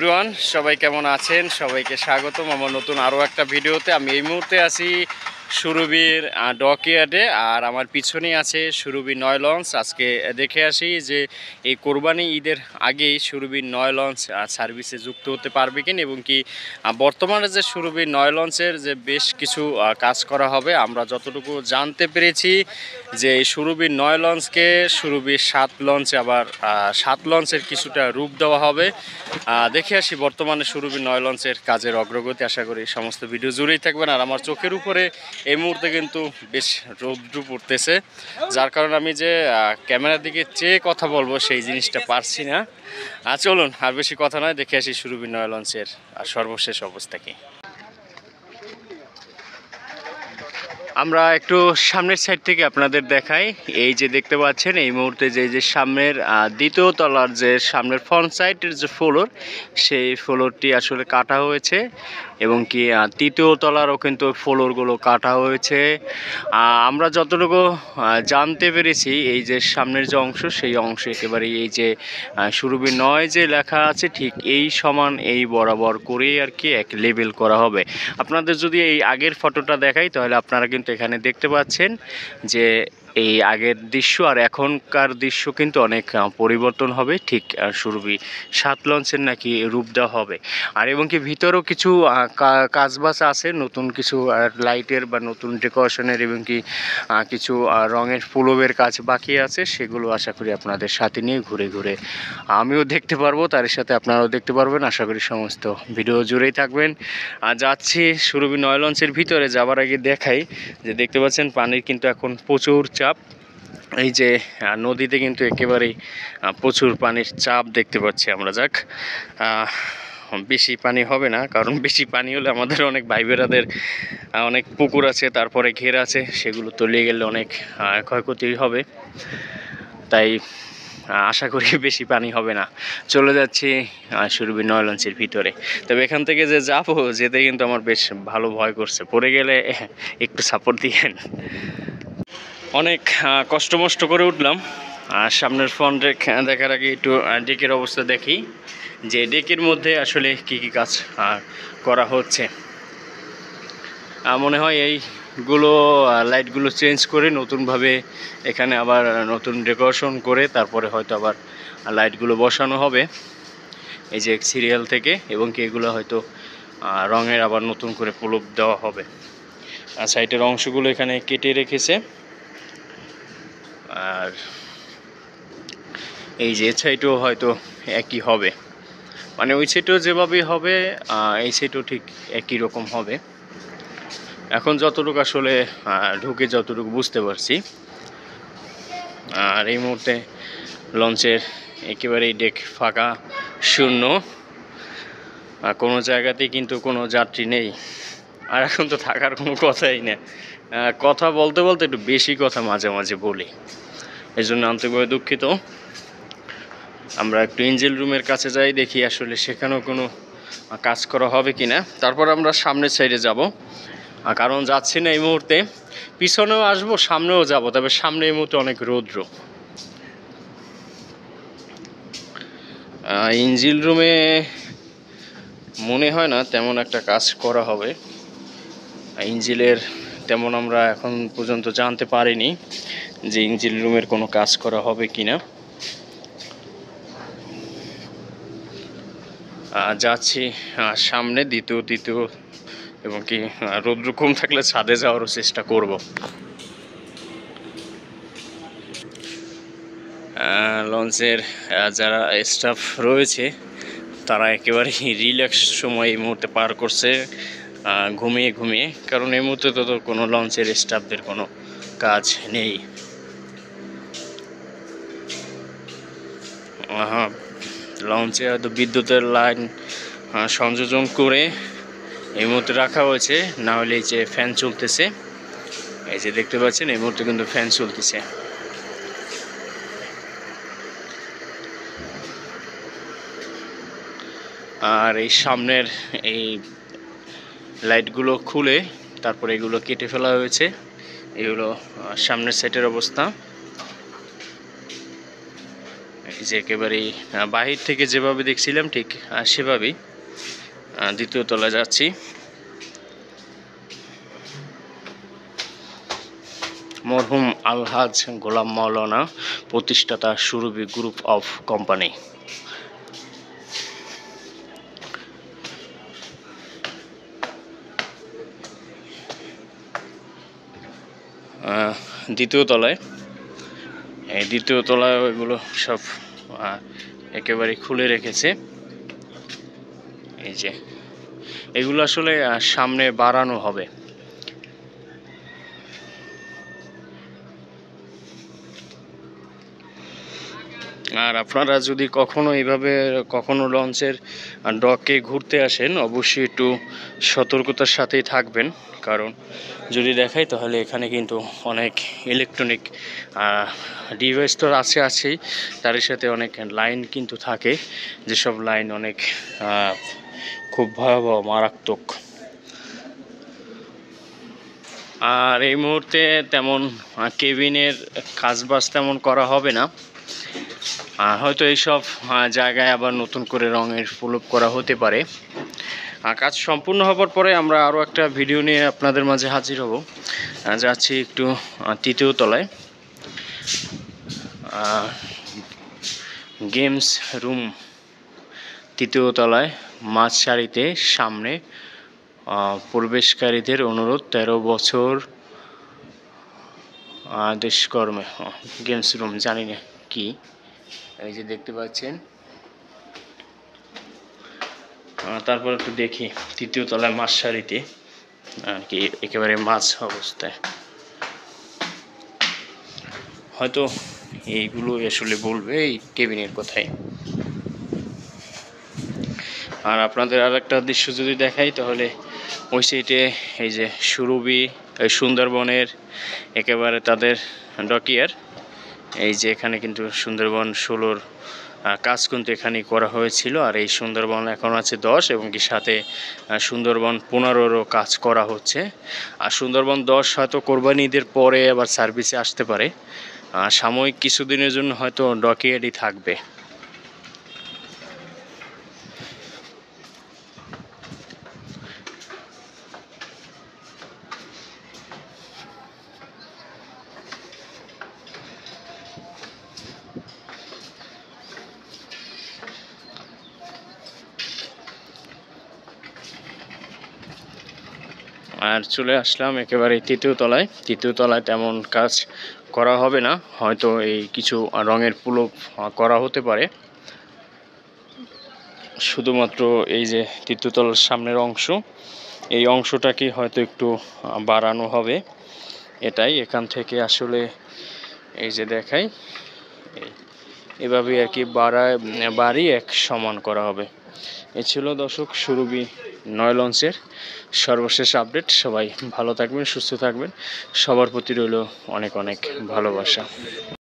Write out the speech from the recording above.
Everyone সবাই কেমন আছেন? সবাইকে স্বাগতম। আমার নতুন আরও একটা ভিডিওতে আমি এই মুহূর্তে আছি সুরবির ডকইয়ার্ডে আর আমার পিছনেই আছে সুরবি নয় লঞ্চ আজকে দেখে আসি যে এই কোরবানি ঈদের আগেই সুরবির নয় লঞ্চ সার্ভিসে যুক্ত হতে পারবে কিনা এবং কি বর্তমানে যে সুরবির নয় লঞ্চের যে বেশ কিছু কাজ করা হবে, আমরা যতটুকু জানতে পেরেছি যে এই সুরবির নয় লঞ্চকে সুরবির সাত লঞ্চে আবার সাত লঞ্চের কিছুটা রূপ দেওয়া হবে। দেখে আসি বর্তমানে সুরবির নয় লঞ্চের কাজের অগ্রগতি। আশা করি সমস্ত ভিডিও জুড়েই থাকবেন। আর আমার চোখের উপরে এই মুহূর্তে কিন্তু বেশ রৌদ্র পড়তেছে। যার কারণে আমি যে ক্যামেরার দিকে চেয়ে কথা বলব সেই জিনিসটা পারছি না। আর চলুন, আর বেশি কথা নয়, দেখে আসি সুরবির নয় লঞ্চের আর সর্বশেষ অবস্থা কি। আমরা একটু সামনের সাইড থেকে আপনাদের দেখাই। এই যে দেখতে পাচ্ছেন, এই মুহূর্তে যে যে সামনের দ্বিতীয় তলার যে সামনের ফ্রন্ট সাইডের যে ফ্লোর সেই ফ্লোরটি আসলে কাটা হয়েছে। এবং কি তৃতীয় তলারও কিন্তু ফ্লোরগুলো কাটা হয়েছে। আমরা যতটুকু জানতে পেরেছি, এই যে সামনের যে অংশ, সেই অংশ একেবারে এই যে সুরভি নয় যে লেখা আছে, ঠিক এই সমান এই বরাবর করেই আর কি এক লেবেল করা হবে। আপনাদের যদি এই আগের ফটোটা দেখাই, তাহলে আপনারা কিন্তু এখানে দেখতে পাচ্ছেন যে এই আগের দৃশ্য আর এখনকার দৃশ্য কিন্তু অনেক পরিবর্তন হবে। ঠিক সুরভি সাত লঞ্চের নাকি রূপ দেওয়া হবে। আর এবং কি ভিতরেও কিছু কাজবাজ আছে, নতুন কিছু লাইটের বা নতুন ডেকোরেশনের এবং কি কিছু রঙের পুলবের কাজ বাকি আছে, সেগুলো আশা করি আপনাদের সাথে নিয়ে ঘুরে ঘুরে আমিও দেখতে পারব, তার সাথে আপনারাও দেখতে পারবেন। আশা করি সমস্ত ভিডিও জুড়েই থাকবেন। আর যাচ্ছি সুরভি নয় লঞ্চের ভিতরে, যাবার আগে দেখাই যে দেখতে পাচ্ছেন, পানির কিন্তু এখন প্রচুর চাপ। এই যে নদীতে কিন্তু একেবারেই প্রচুর পানির চাপ দেখতে পাচ্ছি আমরা, যাক। বেশি পানি হবে না, কারণ বেশি পানি হলে আমাদের অনেক ভাই বেড়াদের অনেক পুকুর আছে, তারপরে ঘের আছে, সেগুলো তলিয়ে গেলে অনেক ক্ষয়ক্ষতি হবে। তাই আশা করি বেশি পানি হবে না। চলে যাচ্ছি সুরভি নয় লঞ্চের ভিতরে। তবে এখান থেকে যে যাব, যেতে কিন্তু আমার বেশ ভালো ভয় করছে। পড়ে গেলে, একটু সাপোর্ট দিয়েন। অনেক আহ, কষ্ট মষ্ট করে উঠলাম। আর সামনের ফ্রন্ট দেখার আগে একটু ডেকের অবস্থা দেখি। যে ডেকের মধ্যে আসলে কি কি কাজ করা হচ্ছে। মনে হয় এইগুলো লাইটগুলো চেঞ্জ করে নতুনভাবে এখানে আবার নতুন ডেকোরেশন করে তারপরে হয়তো আবার লাইটগুলো বসানো হবে। এই যে সিরিয়াল থেকে এবং কি এগুলো হয়তো রঙের আবার নতুন করে প্রলোভ দেওয়া হবে। আর সাইডের অংশগুলো এখানে কেটে রেখেছে। আর এই যে সাইডও হয়তো একই হবে। মানে ওই সাইডও যেভাবে হবে এই সাইডও ঠিক একই রকম হবে। এখন যতটুকু আসলে ঢুকে যতটুকু বুঝতে পারছি। আর এই মুহূর্তে লঞ্চের একেবারেই ডেক ফাঁকা, শূন্য। কোনো জায়গাতেই কিন্তু কোনো যাত্রী নেই। আর এখন তো থাকার কোনো কথাই না কথা বলতে বলতে একটু বেশি কথা মাঝে মাঝে বলি। এই জন্য আন্তরিকভাবে দুঃখিত। আমরা একটু ইঞ্জেল রুমের কাছে যাই, দেখি আসলে সেখানেও কোনো কাজ করা হবে কি না তারপর আমরা সামনের সাইডে যাব। কারণ যাচ্ছি না এই মুহূর্তে। পিছনেও আসব, সামনেও যাব, তবে সামনে এই মুহূর্তে অনেক রৌদ্র। ইঞ্জিল রুমে মনে হয় না তেমন একটা কাজ করা হবে। ইঞ্জিলের তেমন আমরা এখন পর্যন্ত জানতে পারিনি যে ইঞ্জিন রুমের কোনো কাজ করা হবে কি না যাচ্ছি সামনে, দ্বিতীয় তৃতীয় এবং কি রৌদ্র কম থাকলে ছাদে যাওয়ারও চেষ্টা করব। লঞ্চের যারা স্টাফ রয়েছে, তারা একেবারেই রিল্যাক্স সময় এই মুহূর্তে পার করছে। ঘুমিয়ে ঘুমিয়ে, কারণ এই মুহূর্তে তো কোনো লঞ্চের স্টাফদের কোনো কাজ নেই। লঞ্চে হয়তো বিদ্যুতের লাইন সংযোজন করে এই মুহূর্তে রাখা হয়েছে, না হলে যে ফ্যান চলতেছে, এই যে দেখতে পাচ্ছেন, এই মুহূর্তে কিন্তু ফ্যান চলতেছে। আর এই সামনের এই লাইটগুলো খুলে তারপরে এগুলো কেটে ফেলা হয়েছে। এগুলো সামনের সেটের অবস্থা। এই যে একেবারেই বাহির থেকে যেভাবে দেখছিলাম ঠিক সেভাবেই দ্বিতীয় তলায় যাচ্ছি। মরহুম আলহাজ গোলাম মাওলানা প্রতিষ্ঠাতা সুরভি গ্রুপ অফ কোম্পানি। দ্বিতীয় তলায়। এই দ্বিতীয় তলায় ওইগুলো সব একেবারে খুলে রেখেছে। এই যে, এগুলো আসলে সামনে বাড়ানো হবে। আর আপনারা যদি কখনো এইভাবে, কখনো লঞ্চের ডকে ঘুরতে আসেন, অবশ্যই একটু সতর্কতার সাথেই থাকবেন। কারণ যদি দেখাই, তাহলে এখানে কিন্তু অনেক ইলেকট্রনিক ডিভাইস তো আছে, আছেই। তার সাথে অনেক লাইন কিন্তু থাকে। যেসব লাইন অনেক খুব ভয়াবহ, মারাত্মক। আর এই মুহূর্তে তেমন কেবিনের কাজবাজ তেমন করা হবে না। হয়তো এইসব জায়গায় আবার নতুন করে রঙের ফুলপ করা হতে পারে। কাজ সম্পূর্ণ হবার পরে আমরা আরও একটা ভিডিও নিয়ে আপনাদের মাঝে হাজির হব। যাচ্ছি একটু তৃতীয় তলায়। গেমস রুম তৃতীয় তলায় মাছ সারিতে সামনে প্রবেশকারীদের অনুরোধ তেরো বছর আহ, দেশকর্মে গেমস রুম জানি না কি। এই যে দেখতে পাচ্ছেন। তারপর একটু দেখি তৃতীয় তলায় মাছ সারিতে আর কি একেবারে মাছ অবস্থায়। হয়তো এইগুলো আসলে বলবে এই কেবিনের কথাই। আর আপনাদের আর একটা দৃশ্য যদি দেখাই, তাহলে ওই সাইডে এই যে এই সুন্দরবনের একেবারে তাদের ডকিয়ার এই যে এখানে কিন্তু সুন্দরবন ষোলোর কাজ কিন্তু এখানেই করা হয়েছিল আর এই সুন্দরবন এখন আছে দশ এবং কি সাথে সুন্দরবন পনেরোরও কাজ করা হচ্ছে। আর সুন্দরবন দশ হয়তো কোরবানি ঈদের পরে আবার সার্ভিসে আসতে পারে। সাময়িক কিছুদিনের জন্য হয়তো ডকিয়ারই থাকবে। আর চলে আসলাম একেবারে তৃতীয় তলায়। তৃতীয় তলায় তেমন কাজ করা হবে না। হয়তো এই কিছু রঙের পুলো করা হতে পারে। শুধুমাত্র এই যে তৃতীয় তলার সামনের অংশ, এই অংশটাকে হয়তো একটু বাড়ানো হবে। এটাই এখান থেকে আসলে এই যে দেখাই এভাবে আর কি বাড়ায় বাড়ি এক সমান করা হবে। এ ছিল দর্শক, সুরভি নয় লঞ্চের সর্বশেষ আপডেট সবাই ভালো থাকবেন, সুস্থ থাকবেন। সবার প্রতি রইল অনেক অনেক ভালোবাসা।